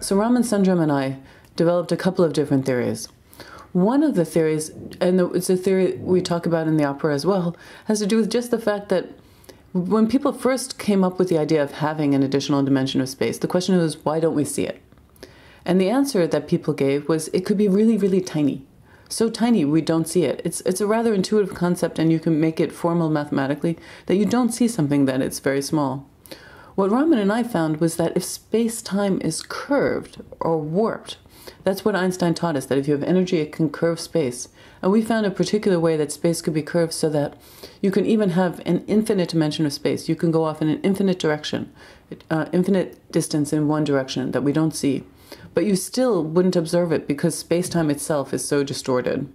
So Raman Sundrum and I developed a couple of different theories. One of the theories, and it's a theory we talk about in the opera as well, has to do with just the fact that when people first came up with the idea of having an additional dimension of space, the question was, why don't we see it? And the answer that people gave was, it could be really, really tiny. So tiny we don't see it. It's, it's a rather intuitive concept, and you can make it formal mathematically that you don't see something that it's very small. What Raman and I found was that if space time is curved or warped, that's what Einstein taught us that if you have energy, it can curve space. And we found a particular way that space could be curved so that you can even have an infinite dimension of space. You can go off in an infinite direction, uh, infinite distance in one direction that we don't see. But you still wouldn't observe it because space time itself is so distorted.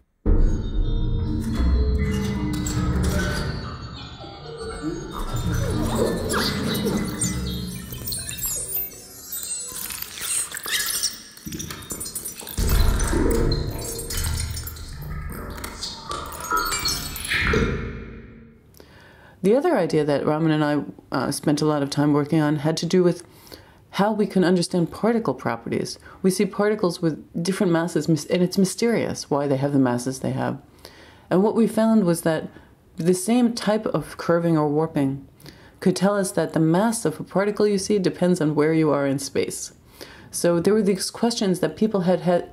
The other idea that Raman and I uh, spent a lot of time working on had to do with how we can understand particle properties. We see particles with different masses, and it's mysterious why they have the masses they have. And what we found was that the same type of curving or warping could tell us that the mass of a particle you see depends on where you are in space. So there were these questions that people had, had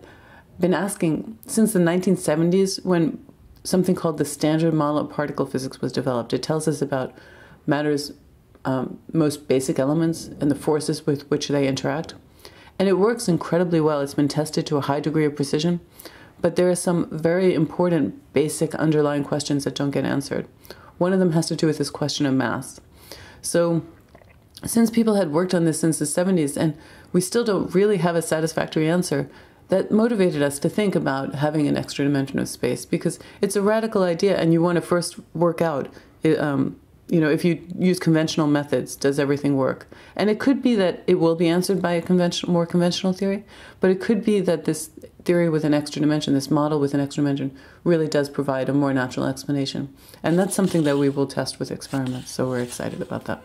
been asking since the 1970s when something called the Standard Model of Particle Physics was developed. It tells us about matter's um, most basic elements and the forces with which they interact. And it works incredibly well. It's been tested to a high degree of precision, but there are some very important basic underlying questions that don't get answered. One of them has to do with this question of mass. So, since people had worked on this since the 70s and we still don't really have a satisfactory answer, that motivated us to think about having an extra dimension of space because it's a radical idea and you want to first work out um, you know if you use conventional methods does everything work? And it could be that it will be answered by a conventional more conventional theory but it could be that this theory with an extra dimension this model with an extra dimension really does provide a more natural explanation. And that's something that we will test with experiments so we're excited about that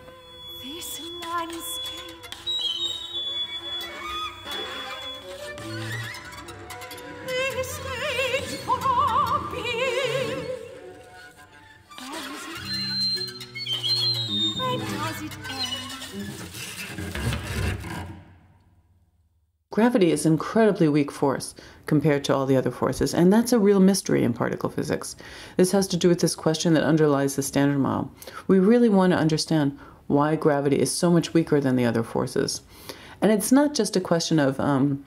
Gravity is an incredibly weak force compared to all the other forces, and that's a real mystery in particle physics. This has to do with this question that underlies the Standard Model. We really want to understand why gravity is so much weaker than the other forces. And it's not just a question of, um,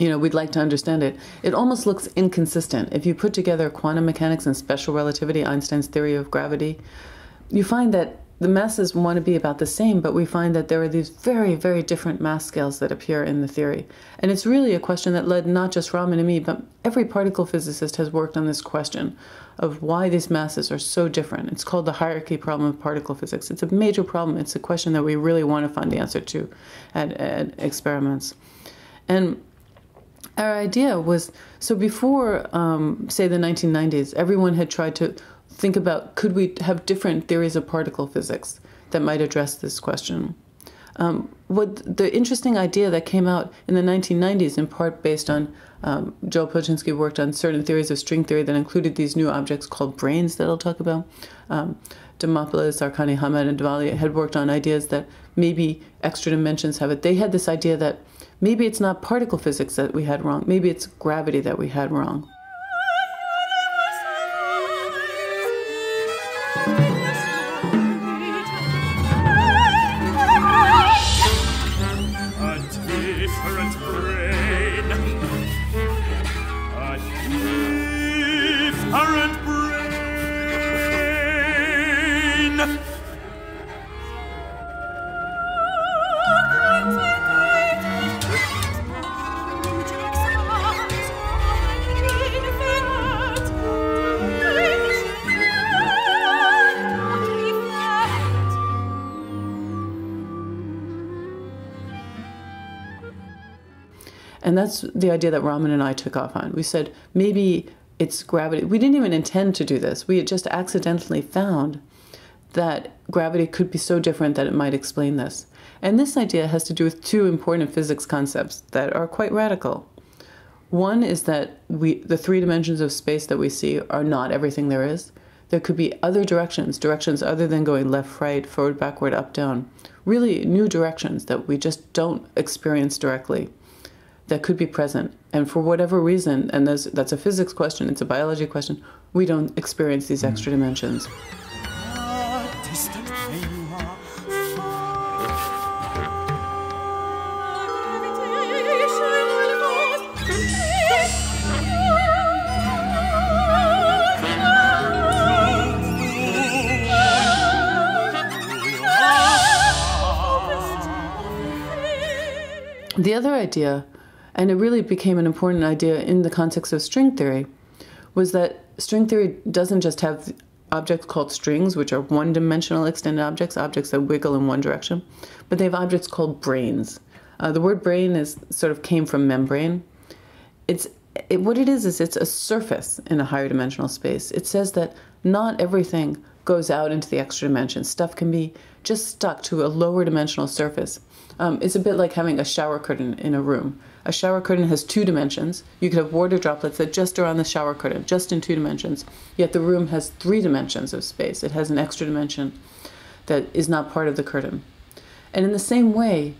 you know, we'd like to understand it. It almost looks inconsistent. If you put together quantum mechanics and special relativity, Einstein's theory of gravity, you find that the masses want to be about the same, but we find that there are these very, very different mass scales that appear in the theory. And it's really a question that led not just Raman and me, but every particle physicist has worked on this question of why these masses are so different. It's called the hierarchy problem of particle physics. It's a major problem. It's a question that we really want to find the answer to at, at experiments. And our idea was so before, um, say, the 1990s, everyone had tried to think about could we have different theories of particle physics that might address this question. Um, what the interesting idea that came out in the 1990s, in part based on um, Joel Polchinski worked on certain theories of string theory that included these new objects called branes that I'll talk about. Um, Dimopoulos, Arkani Hamed, and Dvali had worked on ideas that maybe extra dimensions have it. They had this idea that maybe it's not particle physics that we had wrong, maybe it's gravity that we had wrong. And that's the idea that Raman and I took off on. We said maybe it's gravity. We didn't even intend to do this. We had just accidentally found that gravity could be so different that it might explain this. And this idea has to do with two important physics concepts that are quite radical. One is that we, the three dimensions of space that we see are not everything there is. There could be other directions, directions other than going left, right, forward, backward, up, down. Really new directions that we just don't experience directly that could be present. And for whatever reason, and that's a physics question, it's a biology question, we don't experience these mm. extra dimensions. The other idea, and it really became an important idea in the context of string theory, was that string theory doesn't just have objects called strings, which are one dimensional extended objects, objects that wiggle in one direction, but they have objects called branes. Uh, the word brane is sort of came from membrane. It's it, what it is is it's a surface in a higher dimensional space. It says that not everything goes out into the extra dimension. Stuff can be just stuck to a lower dimensional surface. Um, it's a bit like having a shower curtain in a room. A shower curtain has two dimensions. You could have water droplets that just are on the shower curtain, just in two dimensions. Yet the room has three dimensions of space. It has an extra dimension that is not part of the curtain. And in the same way,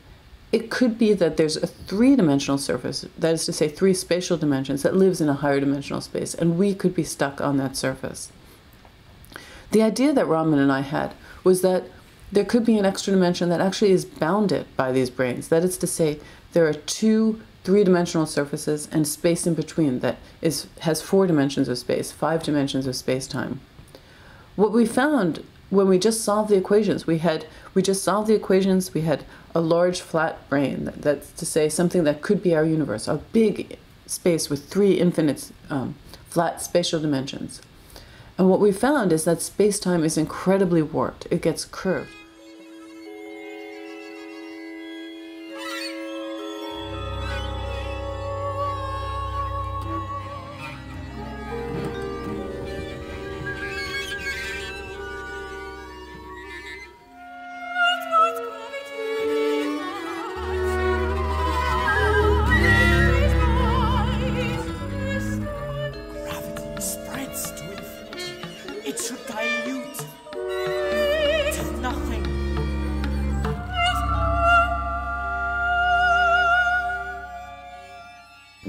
it could be that there's a three dimensional surface, that is to say, three spatial dimensions, that lives in a higher dimensional space, and we could be stuck on that surface. The idea that Raman and I had was that there could be an extra dimension that actually is bounded by these branes. That is to say, there are two three-dimensional surfaces and space in between that is has four dimensions of space, five dimensions of space-time. What we found when we just solved the equations, we had we just solved the equations. We had a large flat brane, That, that's to say, something that could be our universe, a big space with three infinite um, flat spatial dimensions. And what we found is that space-time is incredibly warped. It gets curved.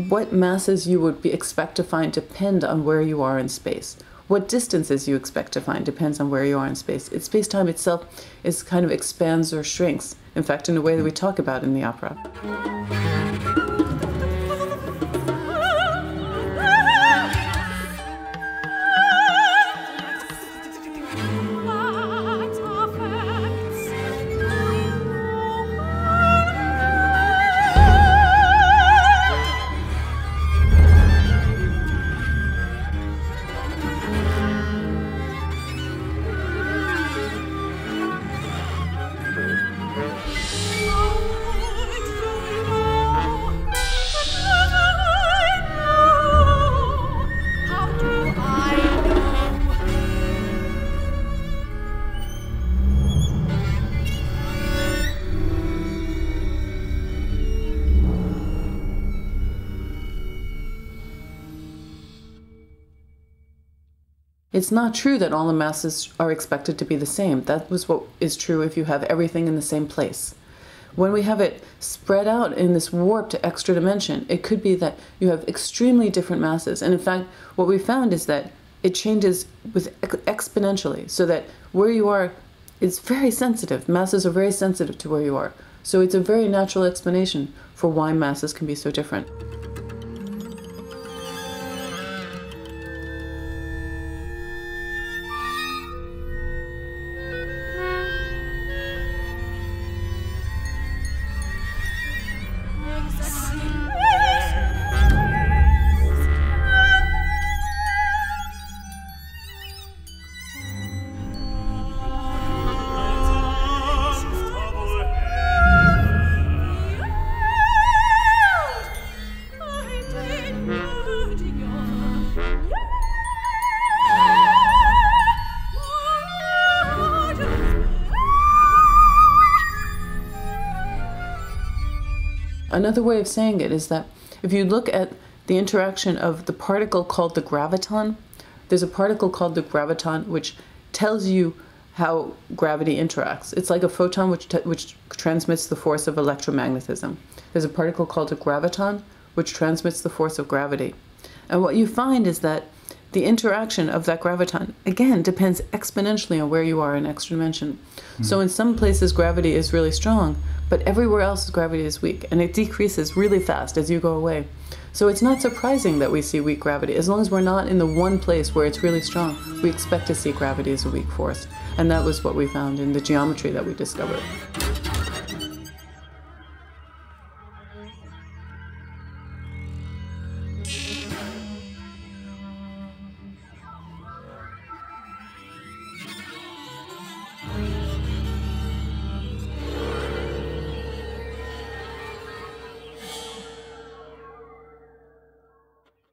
What masses you would be, expect to find depend on where you are in space. What distances you expect to find depends on where you are in space. It's space-time itself is kind of expands or shrinks, in fact, in a way that we talk about in the opera. It's not true that all the masses are expected to be the same. That was what is true if you have everything in the same place. When we have it spread out in this warped extra dimension, it could be that you have extremely different masses. And in fact, what we found is that it changes with exponentially, so that where you are is very sensitive. Masses are very sensitive to where you are. So it's a very natural explanation for why masses can be so different. Another way of saying it is that if you look at the interaction of the particle called the graviton, there's a particle called the graviton which tells you how gravity interacts. It's like a photon which, which transmits the force of electromagnetism. There's a particle called a graviton which transmits the force of gravity. And what you find is that the interaction of that graviton, again, depends exponentially on where you are in extra dimension. Mm. So in some places, gravity is really strong, but everywhere else, gravity is weak, and it decreases really fast as you go away. So it's not surprising that we see weak gravity. As long as we're not in the one place where it's really strong, we expect to see gravity as a weak force. And that was what we found in the geometry that we discovered.